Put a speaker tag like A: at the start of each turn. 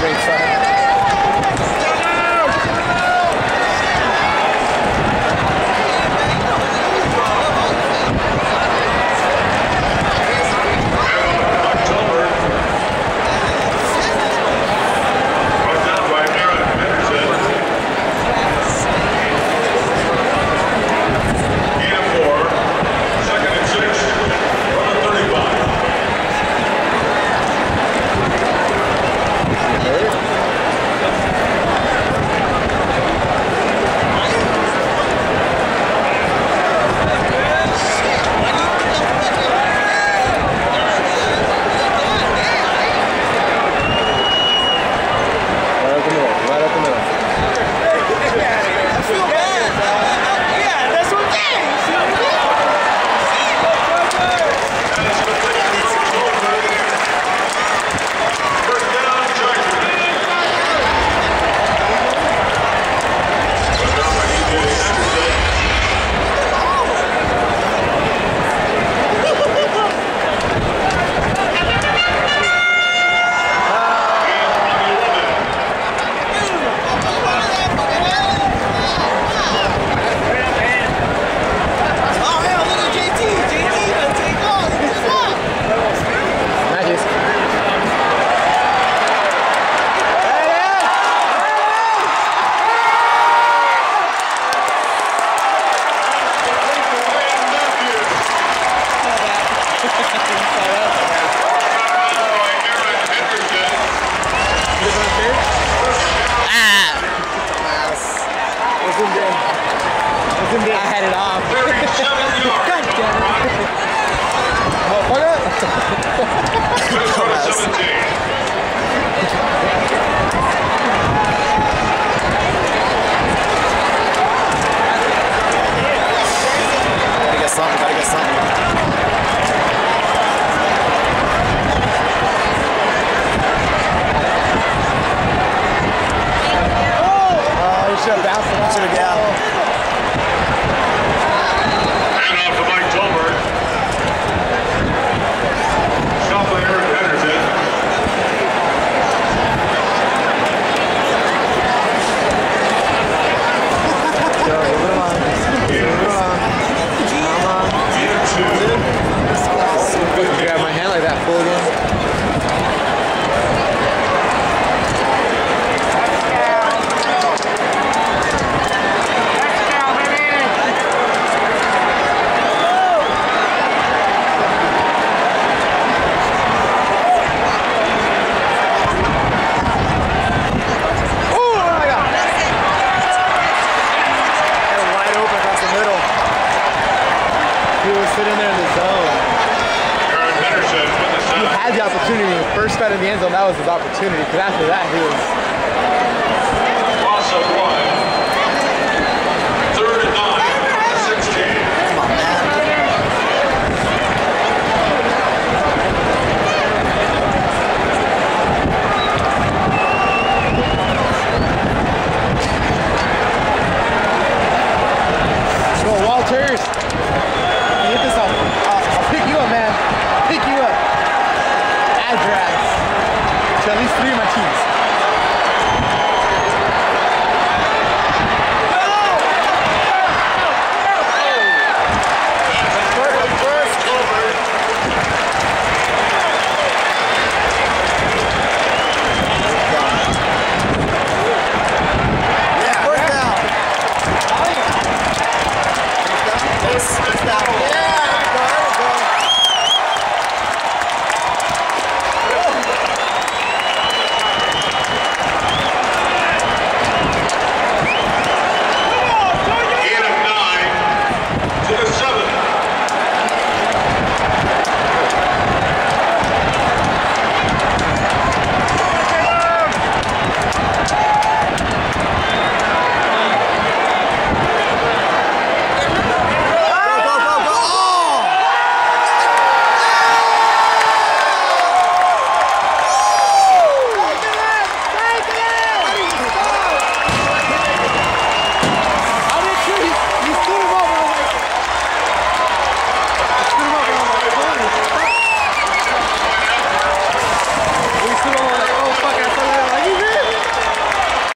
A: straight side. there in the zone. He had the opportunity. First shot in the end zone, that was his opportunity. Because after that, he was...
B: Loss of one.
A: this.